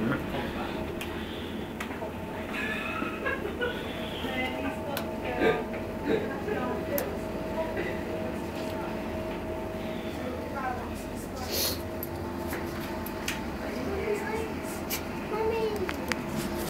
Yeah.